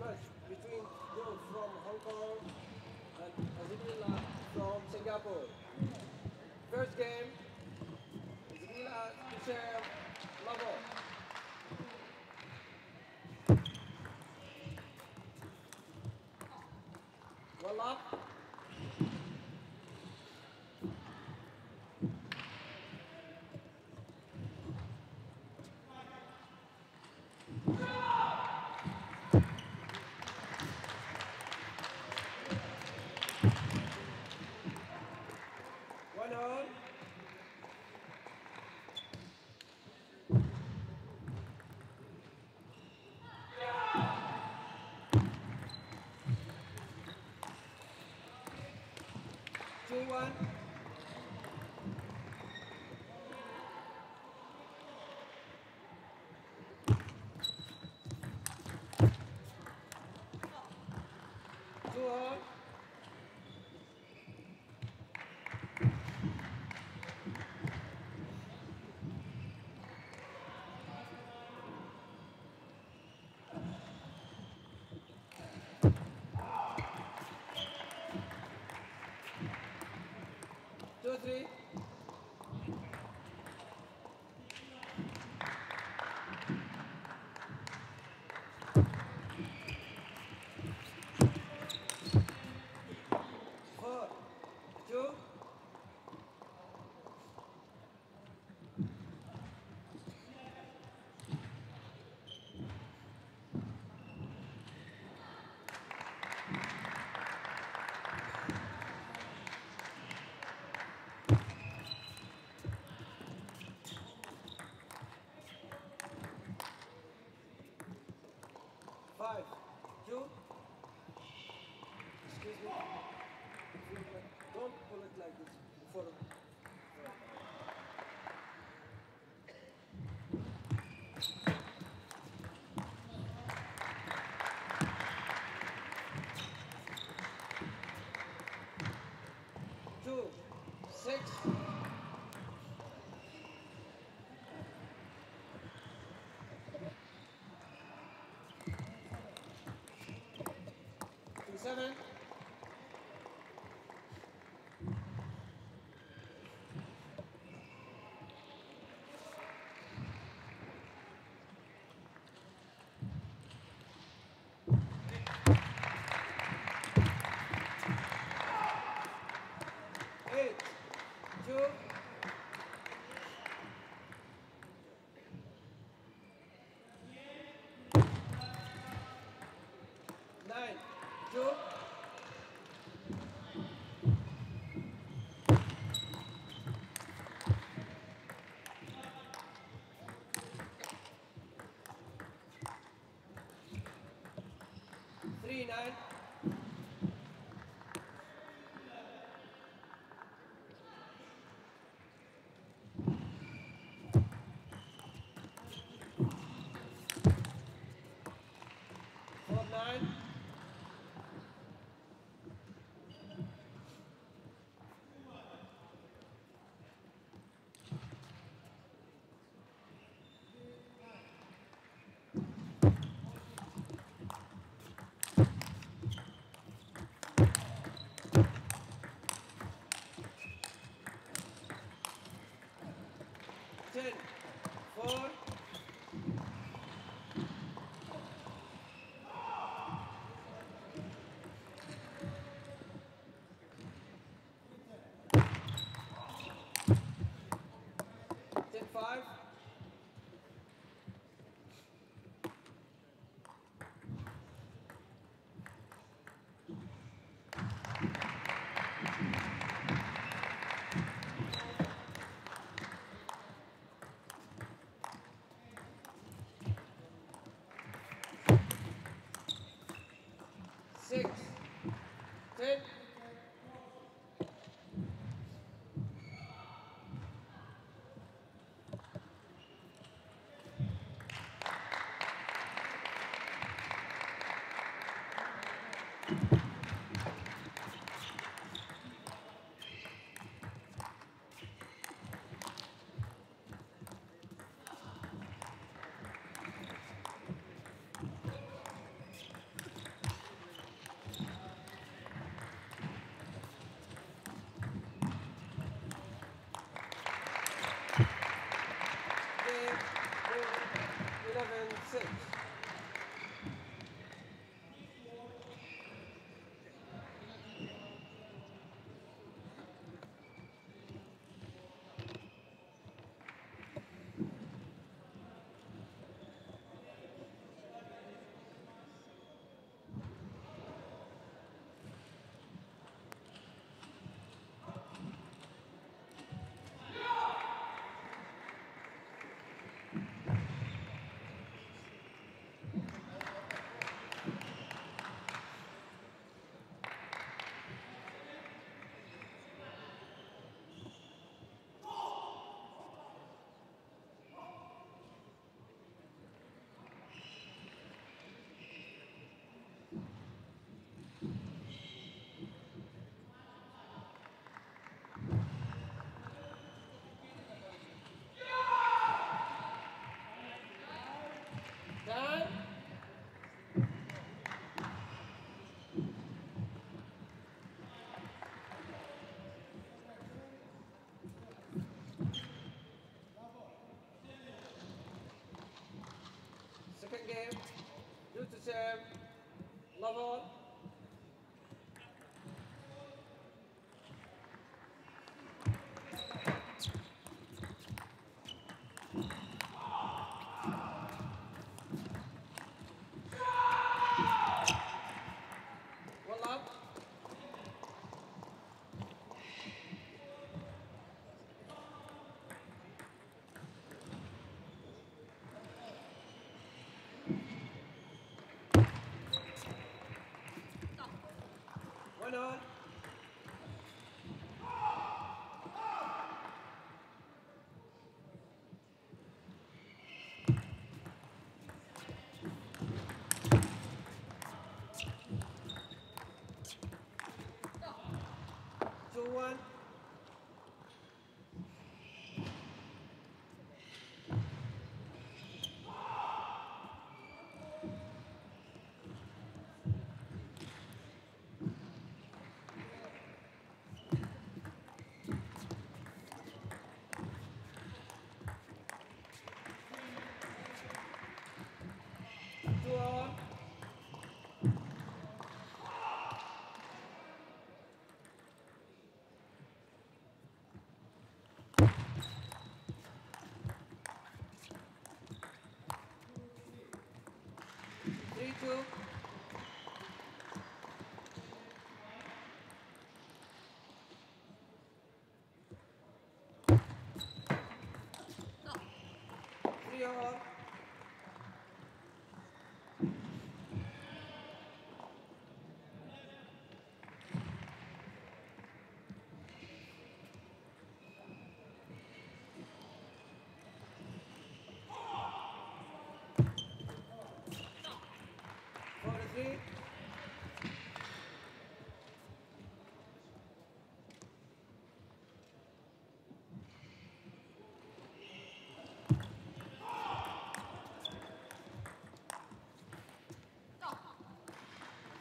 match between those from Hong Kong and Azimila uh, from Singapore. First game, Azimila uh, to serve Bonjour. seven. Game. Use the serve. Love on. on. One. Two. Three all. Forty-three.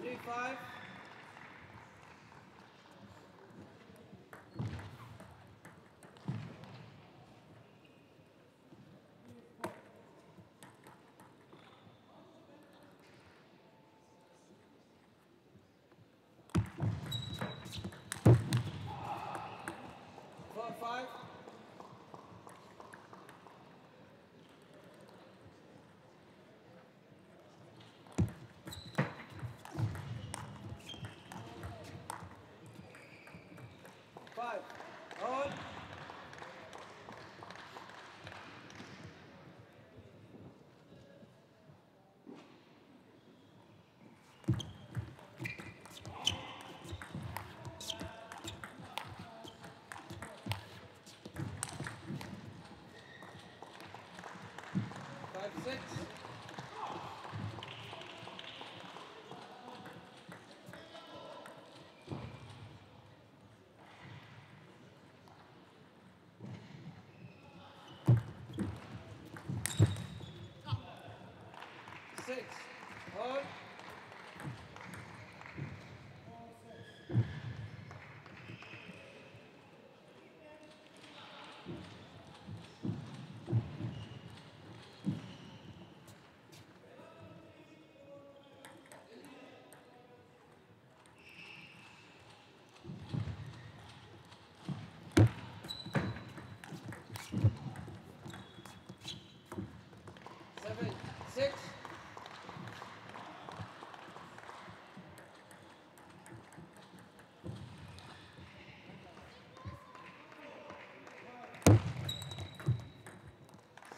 Three five. Five. On. Six.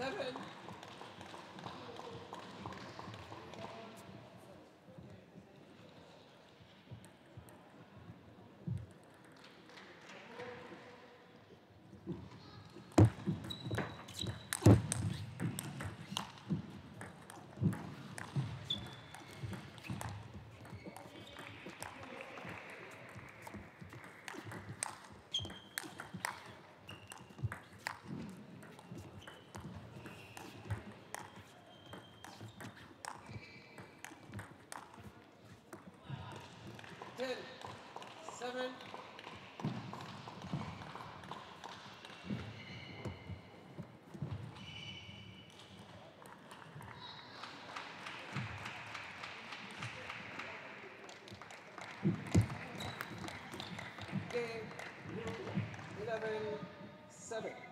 seven. 7.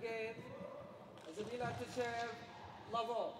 גייט אז די לאט צעב לבוא.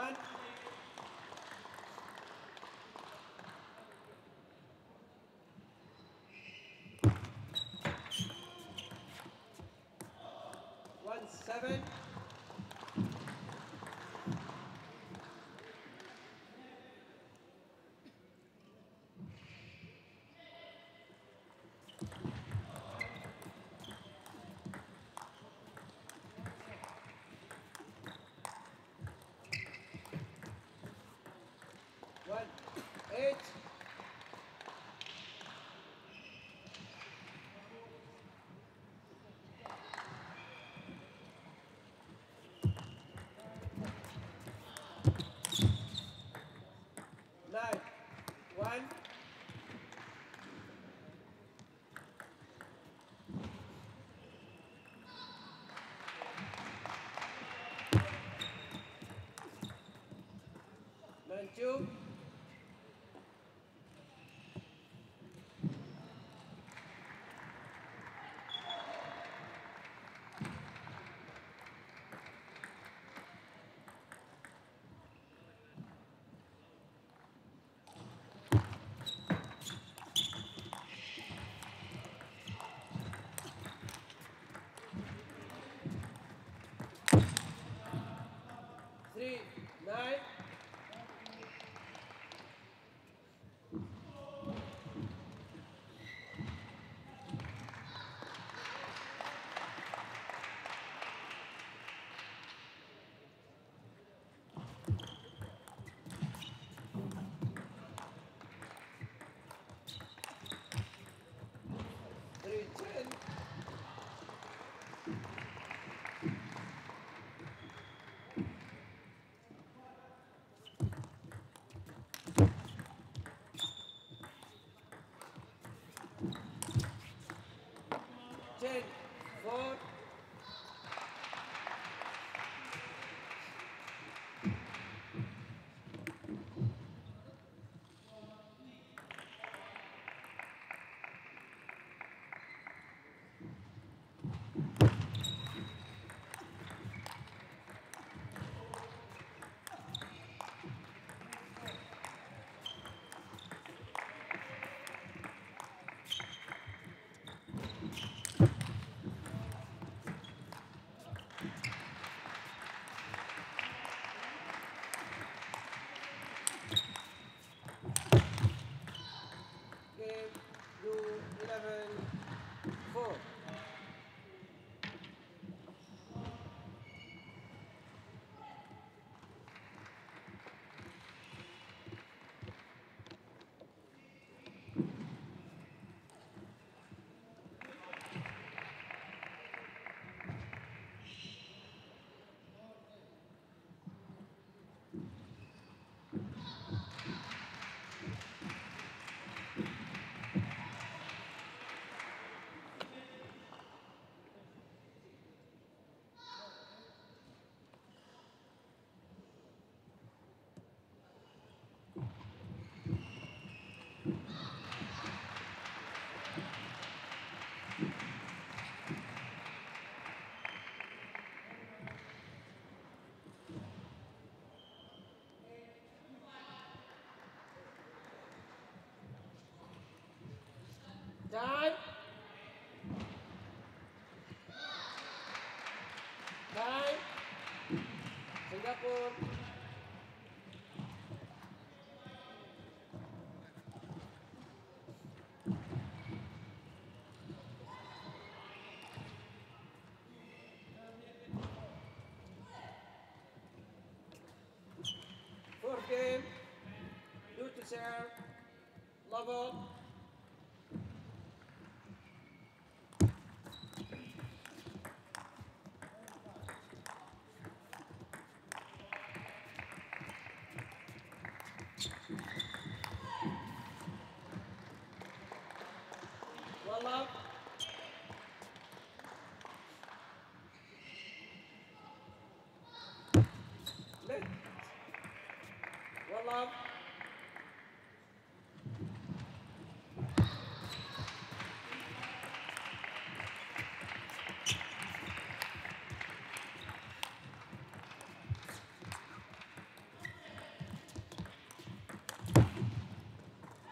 One. Seven. One eight. Two. Time. Time. Singapore. Fourth game. Blue to serve. Level. One love. Lit. One love.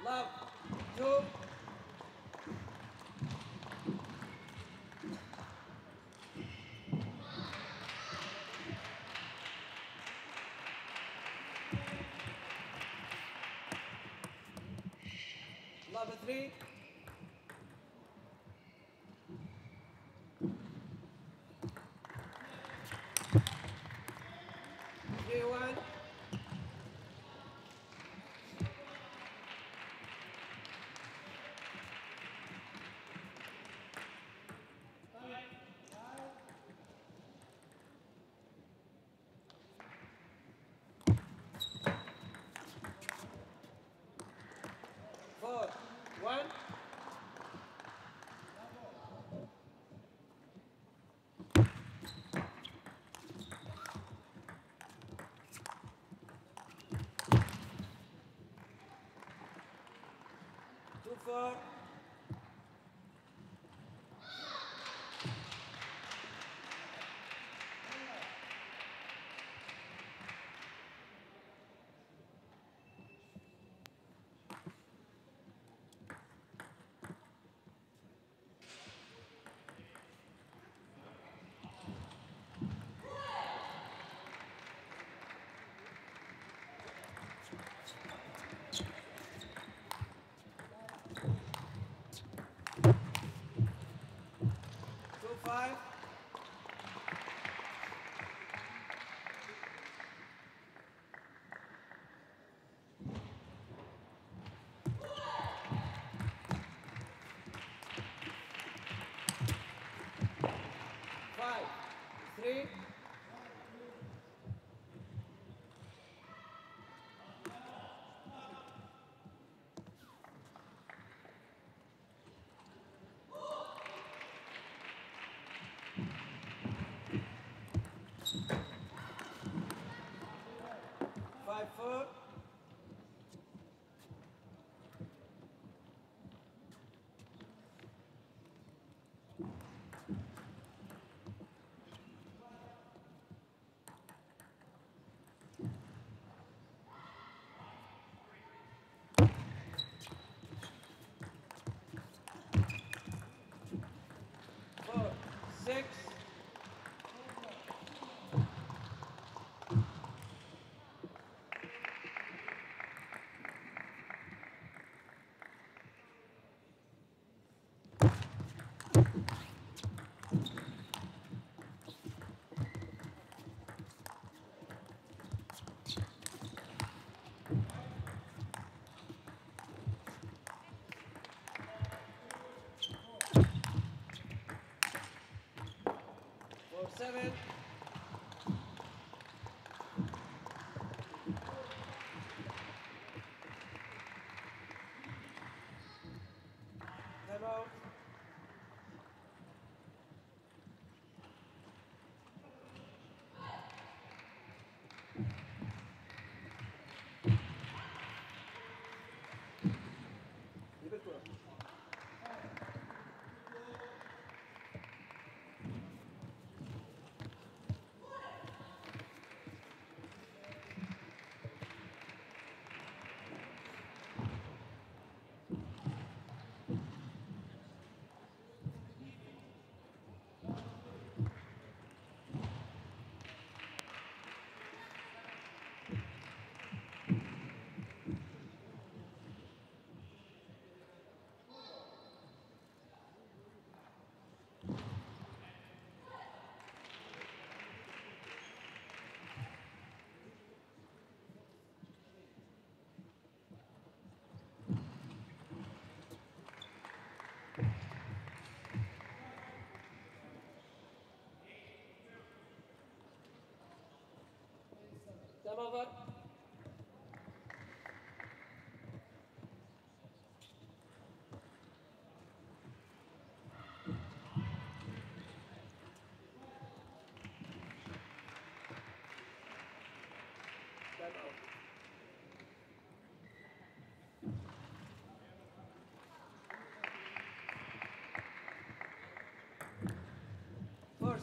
Love. Two. Three. Three one. Four, one. Four. Five,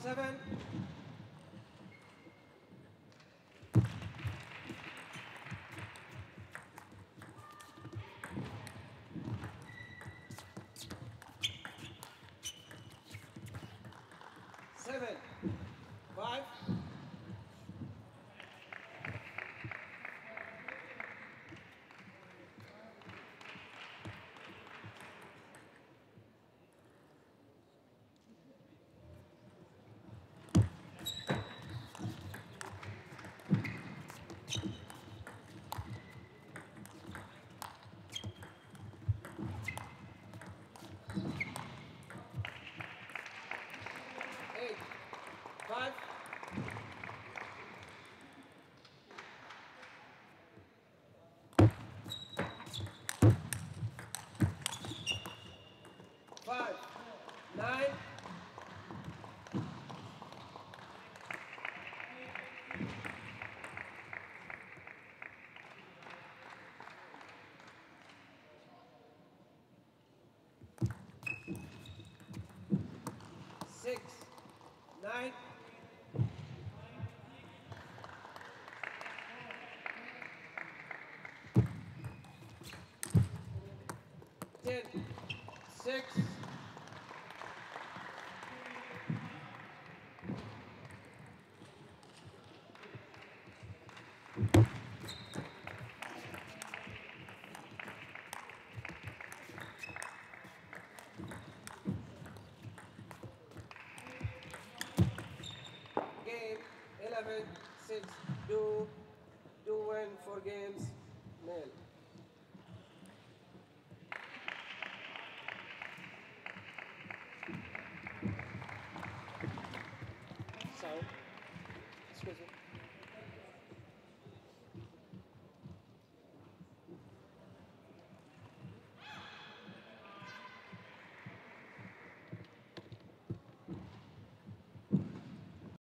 Seven, five. Nine. Ten. Six.